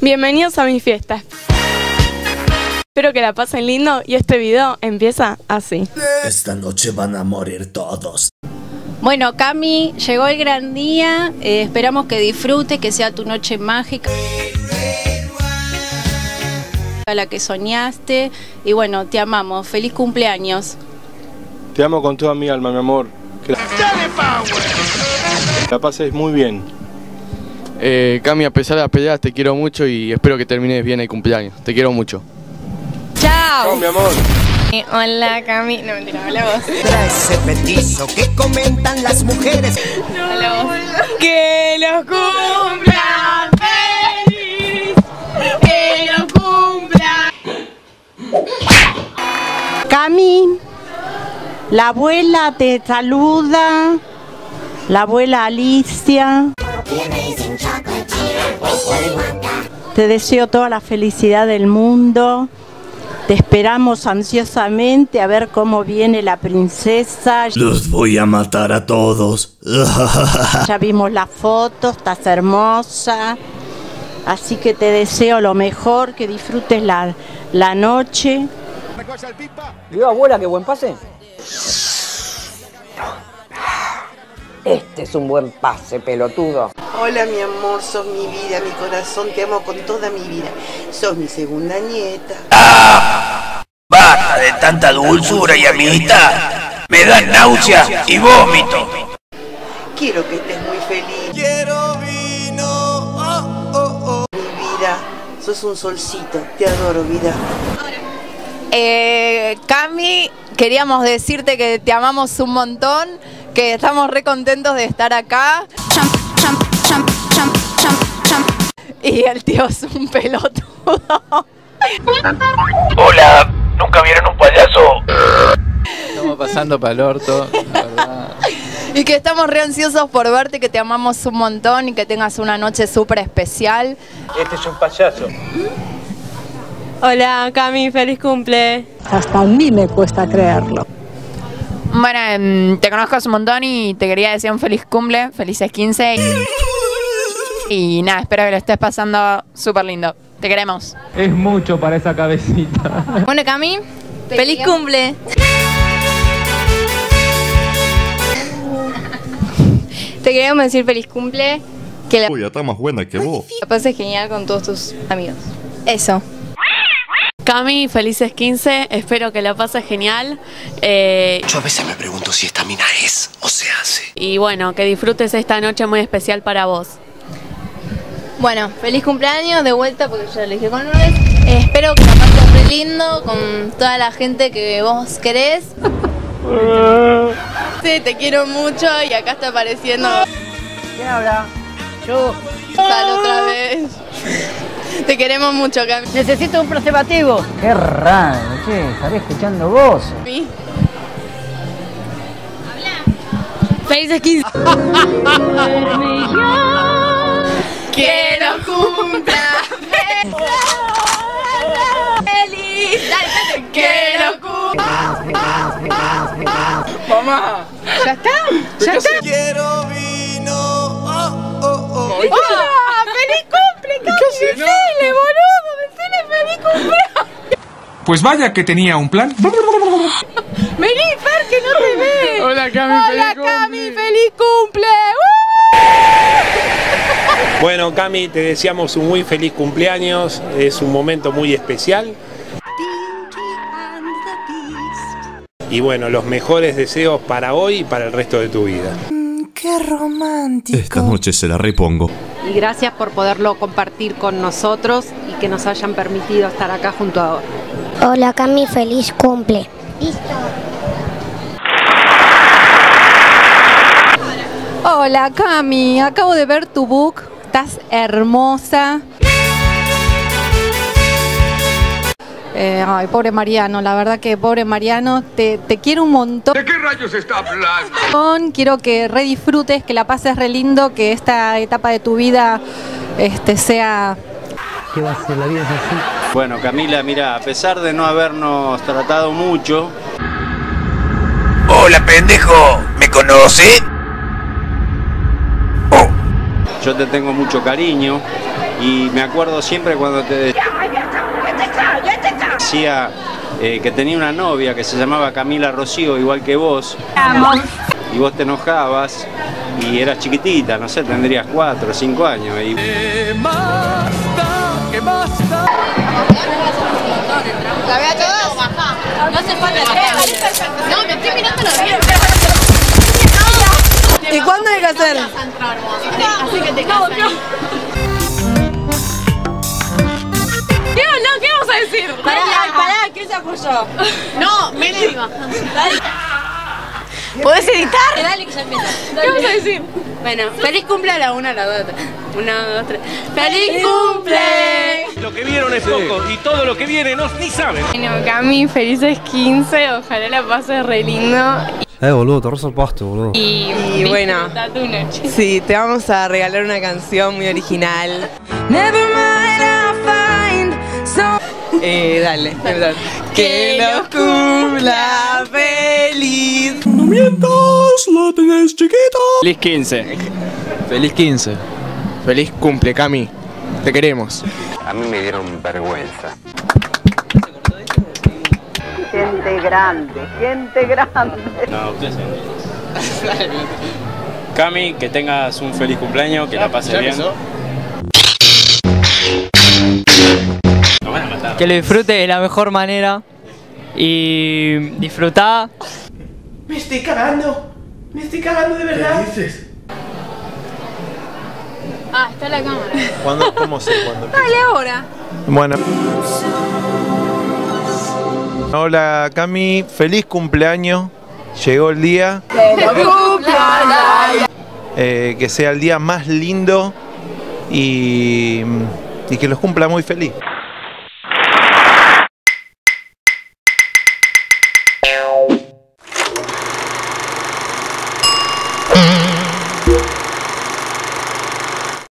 Bienvenidos a mi fiesta. Espero que la pasen lindo y este video empieza así. Esta noche van a morir todos. Bueno, Cami, llegó el gran día. eh, esperamos que disfrutes, que sea tu noche mágica. A la que soñaste. Y bueno, te amamos. Feliz cumpleaños. Te amo con toda mi alma, mi amor. Que la, la pases muy bien. Eh, Cami, a pesar de las peleas, te quiero mucho y espero que termines bien el cumpleaños. Te quiero mucho. ¡Chao! mi amor. Hola Cami, no mentira, hola vos. Ese petizo que comentan las mujeres. Que los cumpla la abuela te saluda, la abuela Alicia. Te deseo toda la felicidad del mundo. Te esperamos ansiosamente a ver cómo viene la princesa. Los voy a matar a todos. Ya vimos las fotos, estás hermosa. Así que te deseo lo mejor, que disfrutes la, la noche. ¿Vio abuela qué buen pase? Este es un buen pase, pelotudo. Hola mi amor, sos mi vida, mi corazón, te amo con toda mi vida. Sos mi segunda nieta. Basta de tanta dulzura y amistad. Me dan náusea y vómito. Quiero que estés muy feliz. Quiero vino. Oh, oh, oh. Mi vida, sos un solcito. Te adoro, vida. Eh, Cami, queríamos decirte que te amamos un montón, que estamos re contentos de estar acá. Y el tío es un pelotudo. Hola, ¿nunca vieron un payaso? Estamos pasando para el orto, la verdad. Y que estamos re ansiosos por verte, que te amamos un montón y que tengas una noche súper especial. Este es un payaso. Hola Cami, feliz cumple. Hasta a mí me cuesta creerlo. Bueno, em, te conozco hace un montón y te quería decir un feliz cumple, felices 15. Y, y nada, espero que lo estés pasando súper lindo. Te queremos. Es mucho para esa cabecita. Bueno, Cami, feliz cumple. Te queríamos decir feliz cumple. Que la, Uy, está más buena que vos. la pases genial con todos tus amigos. Eso. Cami, felices 15. Espero que la pases genial. Eh, Yo a veces me pregunto si esta mina es o se hace. y bueno, que disfrutes esta noche muy especial para vos. Bueno, feliz cumpleaños de vuelta porque ya lo dije con Lourdes. Eh, espero que la pases muy lindo con toda la gente que vos querés. Sí, te quiero mucho y acá está apareciendo ¿Quién habla? Yo Sal otra vez. Te queremos mucho, Cami. necesito un preservativo. Qué raro, che, estaré escuchando vos. Felices 15. que lo cumpla feliz. Dale, que lo cumpla. Mamá. ¿Ya está? ¿Ya está? Quiero vino. Oh, oh, oh. ¡Ah! ¡Feliz cumple, Cami! ¡Decile, boludo! ¡Decile feliz cumple! Pues vaya que tenía un plan. Vení, Fer, que no te ve. Hola Cami, Hola, Cami, feliz cumple. Bueno, Cami, te deseamos un muy feliz cumpleaños. Es un momento muy especial. Y bueno, los mejores deseos para hoy y para el resto de tu vida. Qué romántico. Esta noche se la repongo. Y gracias por poderlo compartir con nosotros y que nos hayan permitido estar acá junto a Hola Cami, feliz cumple. Hola, Cami. Acabo de ver tu book. Estás hermosa. Eh, ay, pobre Mariano, la verdad que pobre Mariano, te, te quiero un montón. ¿De qué rayos está hablando? Quiero que re disfrutes, que la pases re lindo, que esta etapa de tu vida este, sea ¿Qué va a ser? La vida es así. Bueno, Camila, mira, a pesar de no habernos tratado mucho, Hola, pendejo. ¿Me conoce? Yo te tengo mucho cariño y me acuerdo siempre cuando te decía eh, que tenía una novia que se llamaba Camila Rocío, igual que vos. Y vos te enojabas y eras chiquitita, no sé, tendrías cuatro o cinco años. Y... La vea todas. No hace falta No, me estoy mirando los bien. ¿Y cuándo hay que hacer? Así que te casas. ¿Qué no? ¿Qué vamos a decir? Pará, pará, ¿qué se apoyó? No, me diga. ¿Podés editar? Dale que ya empieza. ¿Qué vamos a decir? Bueno, feliz cumple a la una, a la dos. Una, dos, tres. ¡Feliz cumple! Lo que vieron es poco y todo lo que viene no ni saben. Bueno, Cami, felices 15. Ojalá la pases re lindo. Eh, boludo, te pasto, boludo. Y, Y bueno, disfruta tu noche. sí, te vamos a regalar una canción muy original. Eh, dale, dale. Que los cumpla feliz. Mientas, la tenés chiquita. Feliz 15. Feliz 15. Feliz cumple, Cami. Te queremos. A mí me dieron vergüenza. Gente grande, gente grande. No, ustedes Cami, que tengas un feliz cumpleaños, que la pases bien. Que lo disfrute de la mejor manera y disfrutar. Me estoy cagando. Me estoy cagando de verdad. dices? Ah, está la cámara. ¿Cuándo, ¿Cómo sé cuándo Dale ahora. Bueno. Hola Cami, feliz cumpleaños. Llegó el día. Eh, que sea el día más lindo y, y que los cumpla muy feliz.